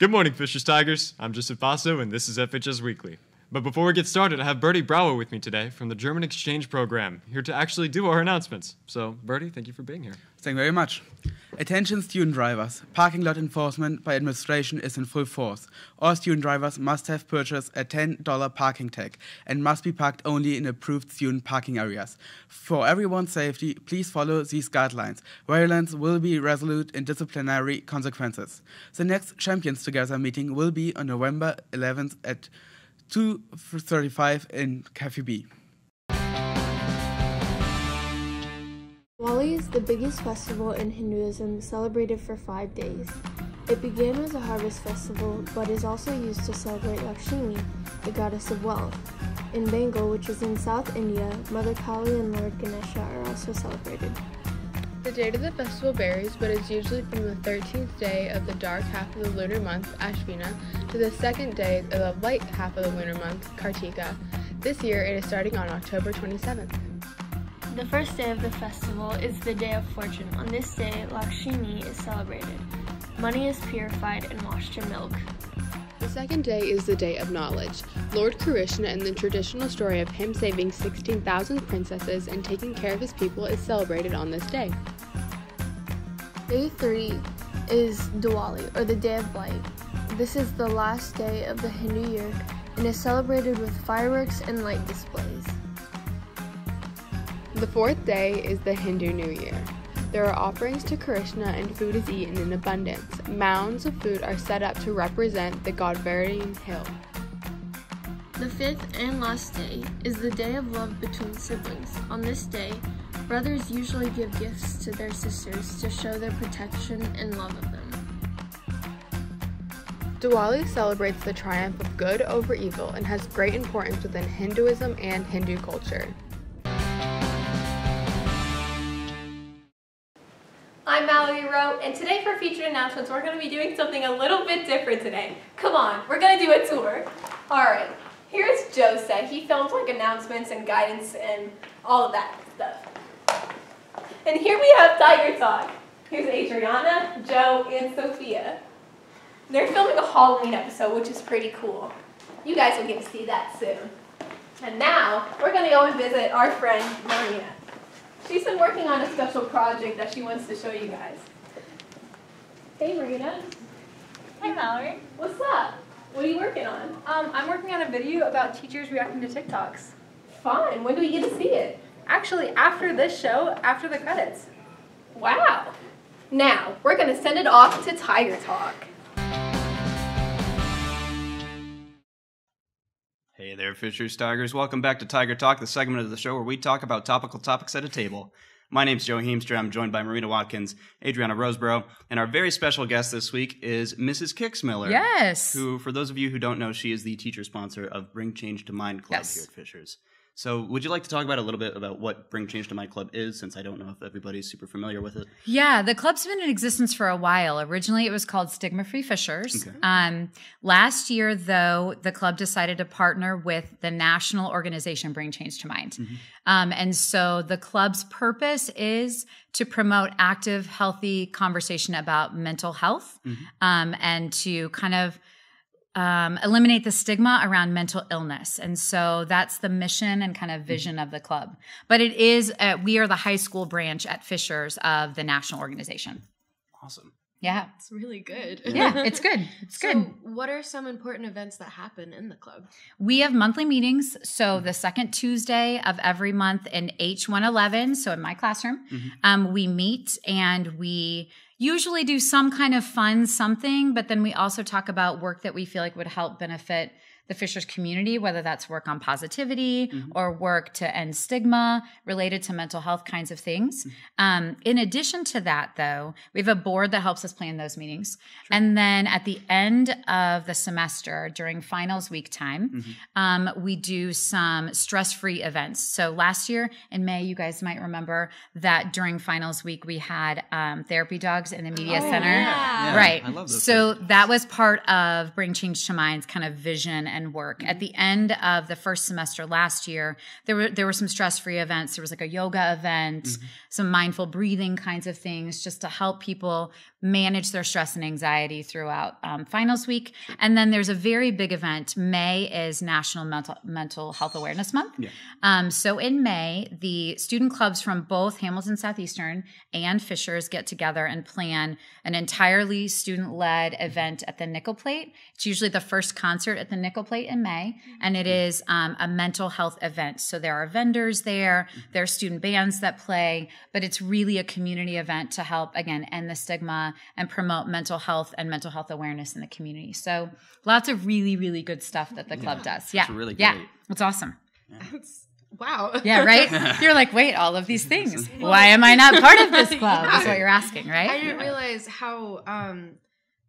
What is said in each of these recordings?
Good morning, Fishers Tigers. I'm Justin Faso, and this is FHS Weekly. But before we get started, I have Bertie Brower with me today from the German Exchange Program, here to actually do our announcements. So, Bertie, thank you for being here. Thank you very much. Attention student drivers. Parking lot enforcement by administration is in full force. All student drivers must have purchased a $10 parking tag and must be parked only in approved student parking areas. For everyone's safety, please follow these guidelines. Violence will be resolute in disciplinary consequences. The next Champions Together meeting will be on November 11th at 2.35 in Cafe B. Diwali is the biggest festival in Hinduism celebrated for five days. It began as a harvest festival but is also used to celebrate Lakshmi, the goddess of wealth. In Bengal, which is in South India, Mother Kali and Lord Ganesha are also celebrated. The date of the festival varies, but is usually from the 13th day of the dark half of the lunar month, Ashvina, to the second day of the light half of the lunar month, Kartika. This year it is starting on October 27th. The first day of the festival is the Day of Fortune. On this day, Lakshmi is celebrated. Money is purified and washed in milk. The second day is the Day of Knowledge. Lord Krishna and the traditional story of him saving 16,000 princesses and taking care of his people is celebrated on this day. Day 3 is Diwali, or the Day of Light. This is the last day of the Hindu year and is celebrated with fireworks and light displays. The fourth day is the Hindu New Year. There are offerings to Krishna and food is eaten in abundance. Mounds of food are set up to represent the Govardhan hill. The fifth and last day is the day of love between siblings. On this day, brothers usually give gifts to their sisters to show their protection and love of them. Diwali celebrates the triumph of good over evil and has great importance within Hinduism and Hindu culture. I'm Mallory Rowe, and today for featured announcements, we're going to be doing something a little bit different today. Come on, we're going to do a tour. All right, here's Joseph. He films like announcements and guidance and all of that stuff. And here we have Tiger Talk. Here's Adriana, Joe, and Sophia. They're filming a Halloween episode, which is pretty cool. You guys will get to see that soon. And now, we're going to go and visit our friend Marina. She's been working on a special project that she wants to show you guys. Hey Marina. Hi Mallory. What's up? What are you working on? Um, I'm working on a video about teachers reacting to TikToks. Fine. When do we get to see it? Actually, after this show, after the credits. Wow. Now, we're going to send it off to Tiger Talk. Hey there, Fishers Tigers. Welcome back to Tiger Talk, the segment of the show where we talk about topical topics at a table. My name's Joe Heemstra. I'm joined by Marina Watkins, Adriana Roseborough, and our very special guest this week is Mrs. Kicksmiller. Yes. Who, for those of you who don't know, she is the teacher sponsor of Bring Change to Mind Club Yes. here at Fishers. So, would you like to talk about a little bit about what Bring Change to Mind Club is, since I don't know if everybody's super familiar with it? Yeah, the club's been in existence for a while. Originally, it was called Stigma Free Fishers. Okay. Um, last year, though, the club decided to partner with the national organization Bring Change to Mind. Um, and so the club's purpose is to promote active, healthy conversation about mental health um, and to kind of um, eliminate the stigma around mental illness. And so that's the mission and kind of vision of the club. But it is, uh, we are the high school branch at Fishers of the national organization. Awesome. Yeah. It's really good. Yeah, it's good. It's so, good. what are some important events that happen in the club? We have monthly meetings. So the second Tuesday of every month in H111, so in my classroom, um, we meet and we usually do some kind of fun something, but then we also talk about work that we feel like would help benefit the Fishers community, whether that's work on positivity or work to end stigma related to mental health kinds of things. Um, in addition to that, though, we have a board that helps us plan those meetings. And then at the end of the semester, during finals week time, um, we do some stress free events. So last year in May, you guys might remember that during finals week, we had um, therapy dogs in the media center. Yeah, right. I love those so that was part of Bring Change to Mind's kind of vision and work. At mm-hmm. the end of the first semester last year, there were there were some stress free events. There was like a yoga event, mm-hmm. some mindful breathing kinds of things, just to help people manage their stress and anxiety throughout um, finals week. And then there's a very big event. May is National Mental Mental Health Awareness Month. Yeah. Um, so in May, the student clubs from both Hamilton Southeastern and Fishers get together and plan an entirely student-led event at the Nickel Plate. It's usually the first concert at the Nickel Plate in May, and it is um, a mental health event. So there are vendors there, there are student bands that play, but it's really a community event to help again end the stigma and promote mental health and mental health awareness in the community. So lots of really, really good stuff that the club does. Yeah, really yeah, it's awesome. Wow. Yeah, right. You're like, wait, all of these things. Why am I not part of this club? Is what you're asking, right? I didn't realize how um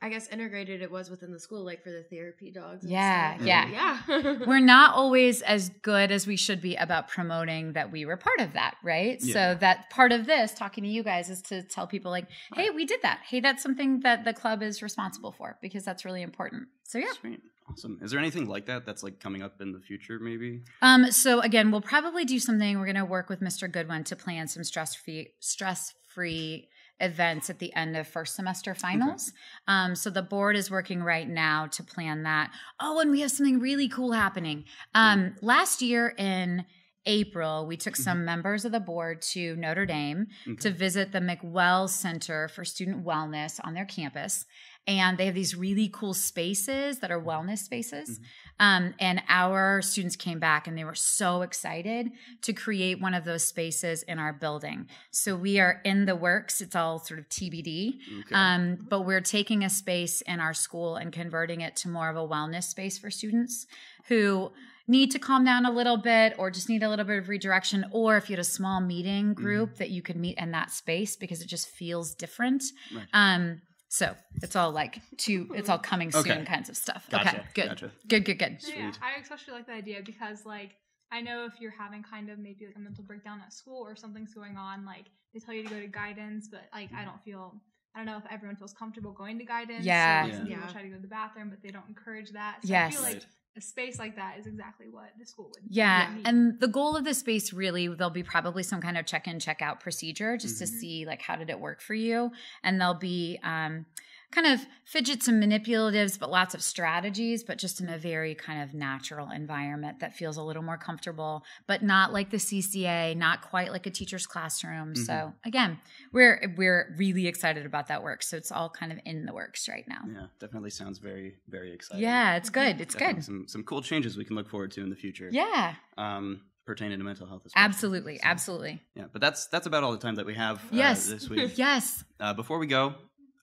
I guess integrated it was within the school, like for the therapy dogs. and Yeah, stuff. yeah. yeah. We're not always as good as we should be about promoting that we were part of that, right? Yeah. So that part of this, talking to you guys, is to tell people like, hey, we did that. Hey, that's something that the club is responsible for because that's really important. So yeah. Sweet. Awesome. Is there anything like that that's like coming up in the future, maybe? Um, so again, we'll probably do something. We're going to work with Mr. Goodwin to plan some stress free, stress free events at the end of first semester finals. Um, so the board is working right now to plan that. Oh, and we have something really cool happening. Um, last year in April, we took some members of the board to Notre Dame to visit the McWell Center for Student Wellness on their campus. And they have these really cool spaces that are wellness spaces. Um, and our students came back and they were so excited to create one of those spaces in our building. So we are in the works. It's all sort of TBD. Okay. Um, but we're taking a space in our school and converting it to more of a wellness space for students who need to calm down a little bit or just need a little bit of redirection or if you had a small meeting group that you could meet in that space because it just feels different Right. um so it's all like two it's all coming soon Okay. kinds of stuff Gotcha, okay good gotcha. good good good Yeah, I especially like the idea because like I know if you're having kind of maybe like a mental breakdown at school or something's going on, like they tell you to go to guidance, but like I don't feel I don't know if everyone feels comfortable going to guidance. Yeah. So, like, some Yeah. people try to go to the bathroom, but they don't encourage that. So I Yes. feel like Right. A space like that is exactly what the school would Yeah, need. and the goal of the space really there'll be probably some kind of check-in check-out procedure just to Mhm. see like how did it work for you and there'll be um kind of fidgets and manipulatives but lots of strategies but just in a very kind of natural environment that feels a little more comfortable but not like the CCA not quite like a teacher's classroom so again we're we're really excited about that work so it's all kind of in the works right now Yeah, definitely sounds very, very exciting. yeah it's good it's Definitely good Some some cool changes we can look forward to in the future. yeah Um, pertaining to mental health. especially. absolutely So, absolutely Yeah, but that's that's about all the time that we have uh, Yes. this week. yes Uh, before we go,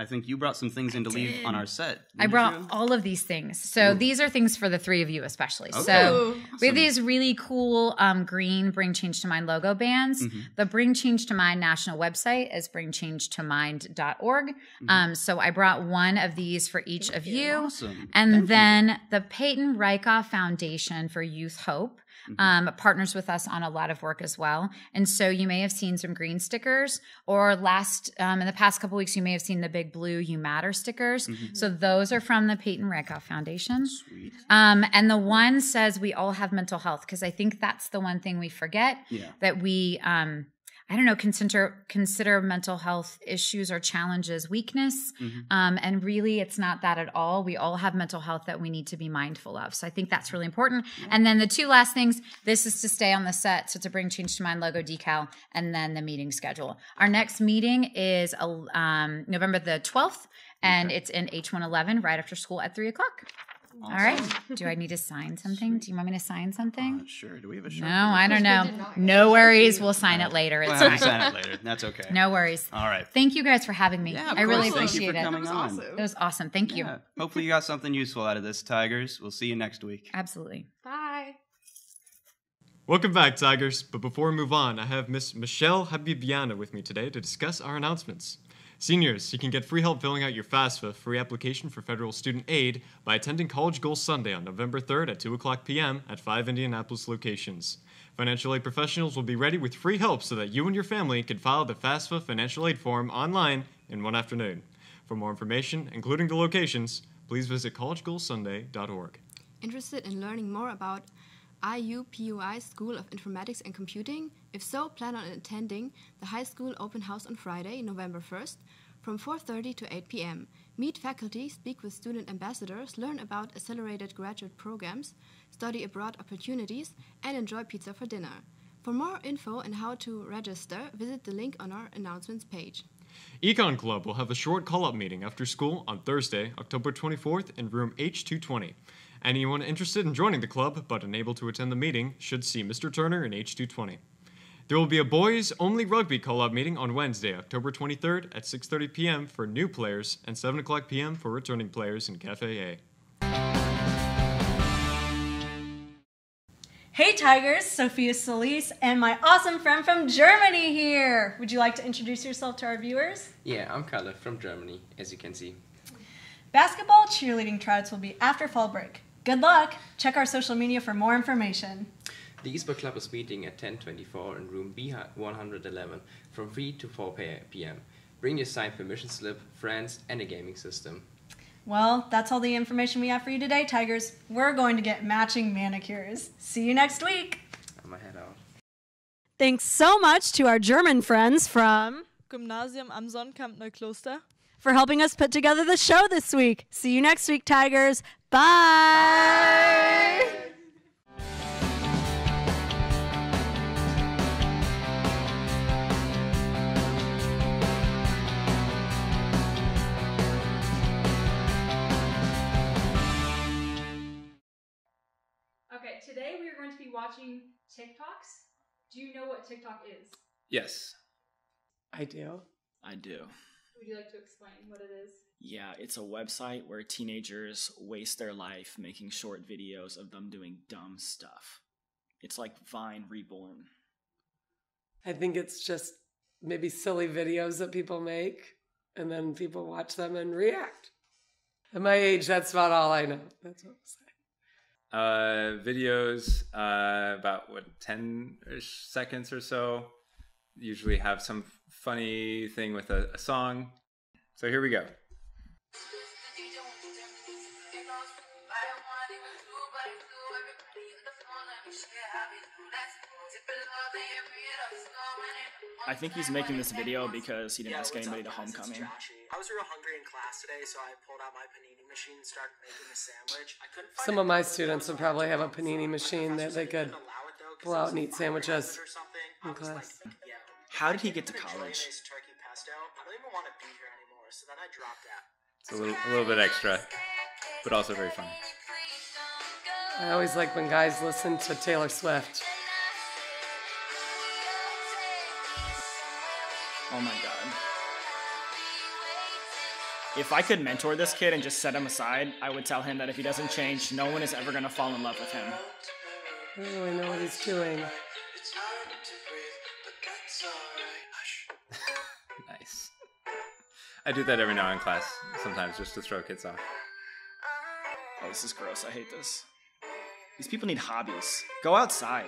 I think you brought some things in to leave on our set. I brought you? all of these things. So Ooh. these are things for the three of you, especially. Okay. So we have these really cool um, green Bring Change to Mind logo bands. Mhm. The Bring Change to Mind national website is bringchangetomind.org. Mm-hmm. Um, so I brought one of these for each of you. Awesome. And Thank you. then the Peyton Riekhof Foundation for Youth Hope Mm-hmm. um, partners with us on a lot of work as well. And so you may have seen some green stickers, or last um, in the past couple weeks, you may have seen the big blue You Matter stickers. Mm-hmm. So those are from the Peyton Riekhof Foundation. Sweet. Um, and the one says we all have mental health because I think that's the one thing we forget Yeah. that we um, I don't know, consider consider mental health issues or challenges weakness. Mhm. Um, and really, it's not that at all. We all have mental health that we need to be mindful of. So I think that's really important. And then the two last things this is to stay on the set. So to bring Change to Mind logo decal and then the meeting schedule. Our next meeting is uh, um, November the 12th, and it's in H111 right after school at 3 o'clock. All right. Do I need to sign something? Do you want me to sign something? Uh, sure. Do we have a No. I don't know. No worries. We'll sign it later. We'll It's have fine. sign it later. That's okay. No worries. All right. Thank you guys for having me. Yeah, of I really course. Thank you appreciate for it. coming That was on. awesome. It was awesome. Thank you. Hopefully you got something useful out of this, Tigers. We'll see you next week. Absolutely. Bye. Welcome back, Tigers. But before we move on, I have Miss Michelle Habibiana with me today to discuss our announcements. Seniors, you can get free help filling out your FAFSA free application for federal student aid by attending College Goals Sunday on November 3rd at 2 o'clock p.m. at five Indianapolis locations. Financial aid professionals will be ready with free help so that you and your family can file the FAFSA financial aid form online in one afternoon. For more information, including the locations, please visit collegegoalsunday.org. Interested in learning more about IUPUI School of Informatics and Computing? If so, plan on attending the High School Open House on Friday, November 1st from 4:30 to 8 p.m. Meet faculty, speak with student ambassadors, learn about accelerated graduate programs, study abroad opportunities, and enjoy pizza for dinner. For more info and how to register, visit the link on our announcements page. Econ Club will have a short call up meeting after school on Thursday, October 24th in room H220. Anyone interested in joining the club but unable to attend the meeting should see Mr. Turner in H220. There will be a boys only rugby call up meeting on Wednesday, October 23rd at 6:30 p.m. for new players and 7 o'clock p.m. for returning players in Cafe A. Hey Tigers, Sophia Solis and my awesome friend from Germany here. Would you like to introduce yourself to our viewers? Yeah, I'm Kalle from Germany, as you can see. Basketball cheerleading tryouts will be after fall break. Good luck. Check our social media for more information. The eSport Club is meeting at 1024 in room B111 from 3 to 4 p.m. Bring your signed permission slip, friends, and a gaming system. Well, that's all the information we have for you today, Tigers. We're going to get matching manicures. See you next week. I'm gonna head out. Thanks so much to our German friends from Gymnasium am Sonnenkamp Neukloster. for helping us put together the show this week. See you next week, Tigers. Bye. Okay, today we are going to be watching TikToks. Do you know what TikTok is? Yes, I do. I do. Would you like to explain what it is? Yeah, it's a website where teenagers waste their life making short videos of them doing dumb stuff. It's like Vine reborn. I think it's just maybe silly videos that people make, and then people watch them and react. At my age, that's about all I know. That's what I'm saying. Uh, videos uh, about what ten ish seconds or so. Usually have some funny thing with a, a song. So here we go. I think he's making this video because he didn't ask anybody to homecoming. I was real hungry in class today, so I pulled out my panini machine and started making a sandwich. I couldn't find Some of my students would probably have a panini machine that they could pull out and eat sandwiches in class. How did he get to college? turkey pesto. I don't even want to be here anymore, so then I dropped out. It's a little, a little bit extra, but also very funny. I always like when guys listen to Taylor Swift. Oh my god. If I could mentor this kid and just set him aside, I would tell him that if he doesn't change, no one is ever gonna fall in love with him. Oh, I don't really know what he's doing. Nice. I do that every now in class, sometimes just to throw kids off. Oh, this is gross. I hate this. These people need hobbies. Go outside.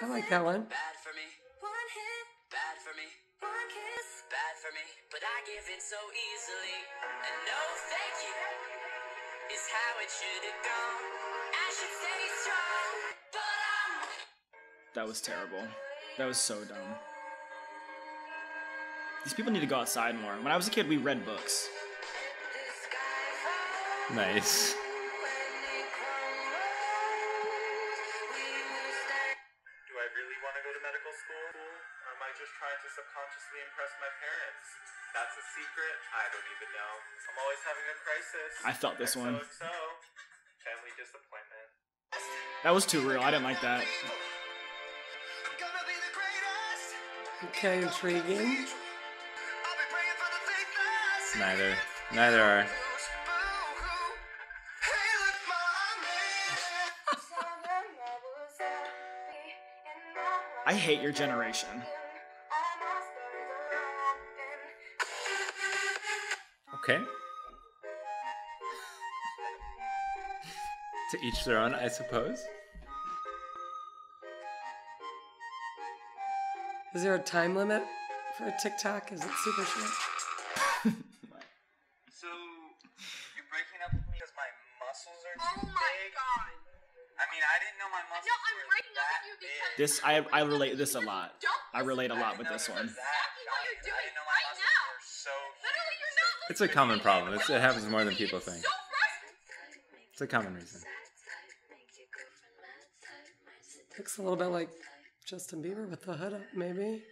I like that one. Bad for me. One hit. Bad for me. One kiss. Bad for me. But I give in so easily. And no thank you is how it should have gone. I should stay strong. But I'm That was terrible. That was so dumb. These people need to go outside more. When I was a kid, we read books. Nice. Do I really want to go to medical school? Or am I just trying to subconsciously impress my parents? That's a secret. I don't even know. I'm always having a crisis. I felt this one. XOXO. Family disappointment. That was too real. I didn't like that. Okay, intriguing. Neither. Neither are. I hate your generation. Okay. to each their own, I suppose. Is there a time limit for a TikTok? Is it super short? So, you're breaking up with me because my muscles are too big? I mean, I didn't know my muscles No, I'm were breaking up that with you big. because This I I relate this a lot. I relate a lot with this one. exactly what you're doing right now. So Literally, you're not It's a common problem. It's, it happens more than people think. It's a common reason. Looks a little bit like Justin Bieber with the hood up, maybe.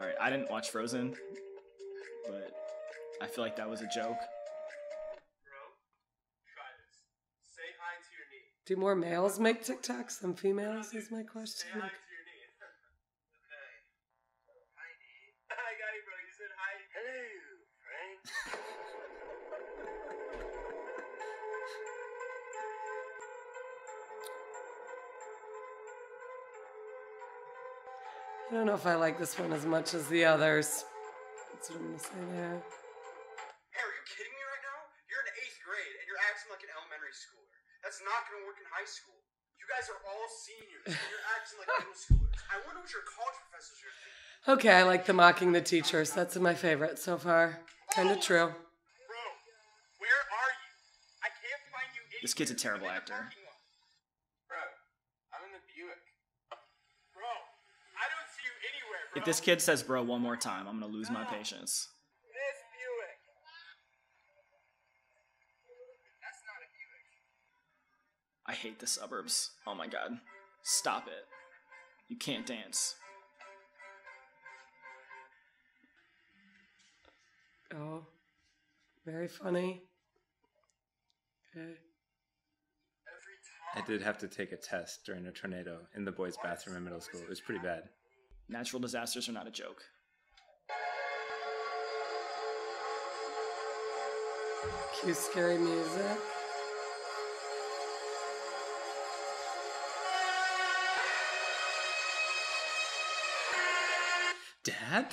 All right, I didn't watch Frozen, but I feel like that was a joke. Do more males make TikToks than females? Is my question. Say hi to your knee. okay. Hi, knee. I got you, bro. You said hi. Hello, Frank. I don't know if I like this one as much as the others. That's what I'm gonna say there. Okay, I like the mocking the teachers. That's my favorite so far. Kind of true. Bro, where are you? I can't find you This kid's a terrible actor. Bro, I'm in the Buick. Bro, I don't see you anywhere, bro. If this kid says bro one more time, I'm gonna lose my patience. This Buick. That's not a Buick. I hate the suburbs. Oh my god. Stop it. You can't dance. Oh, very funny. Okay. I did have to take a test during a tornado in the boys' bathroom in middle school. It was pretty bad. Natural disasters are not a joke. Cue scary music. Dad?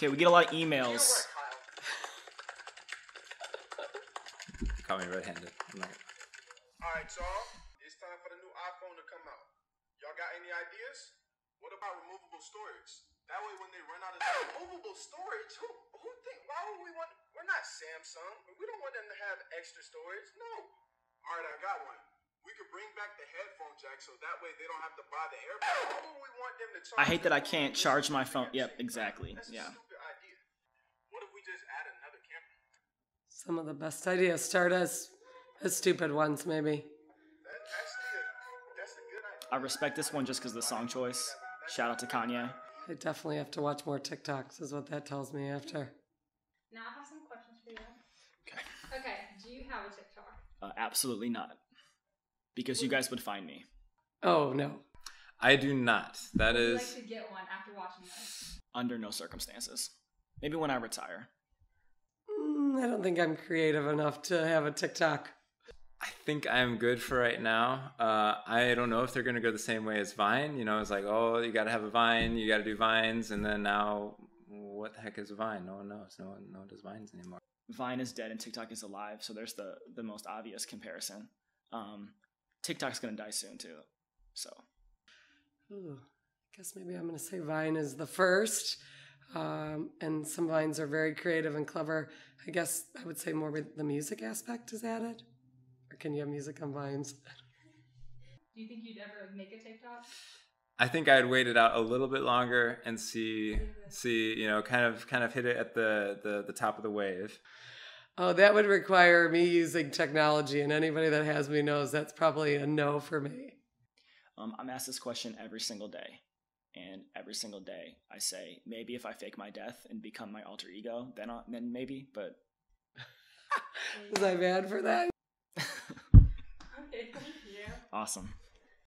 Okay, we get a lot of emails. You caught me red-handed. Alright, y'all. It's time for the new iPhone to come out. Y'all got any ideas? What about removable storage? That way when they run out of removable storage, who who think why would we want we're not Samsung. We don't want them to have extra storage. No. Alright, I got one. We could bring back the headphone jack so that way they don't have to buy the AirPods. Why would we want them to charge I hate that I can't charge my phone. Yep, exactly. Yeah. Just add another camera? Some of the best ideas start as, as stupid ones, maybe. I respect this one just because the song choice. Shout out to Kanye. I definitely have to watch more TikToks, is what that tells me after. Now I have some questions for you. Okay. Okay. Do you have a TikTok? Uh, absolutely not. Because you guys would find me. Oh, no. I do not. That Would you is. like to get one after watching this? Under no circumstances. Maybe when I retire. I don't think I'm creative enough to have a TikTok. I think I'm good for right now. Uh, I don't know if they're going to go the same way as Vine. You know, it's like, oh, you got to have a Vine, you got to do Vines, and then now, what the heck is a Vine? No one knows. No one, no one does Vines anymore. Vine is dead and TikTok is alive, so there's the the most obvious comparison. Um, TikTok's gonna die soon too. So Ooh, I guess maybe I'm going to say Vine is the first. Um, and some Vines are very creative and clever. I guess I would say more with the music aspect is added. Or can you have music on Vines? Do you think you'd ever make a TikTok? I think I'd wait it out a little bit longer and see, see, you know, kind of, kind of hit it at the the, the top of the wave. Oh, that would require me using technology, and anybody that has me knows that's probably a no for me. um, I'm asked this question every single day, and every single day I say maybe if I fake my death and become my alter ego, then I'll, then maybe. But Was I bad for that? Okay, thank you. awesome.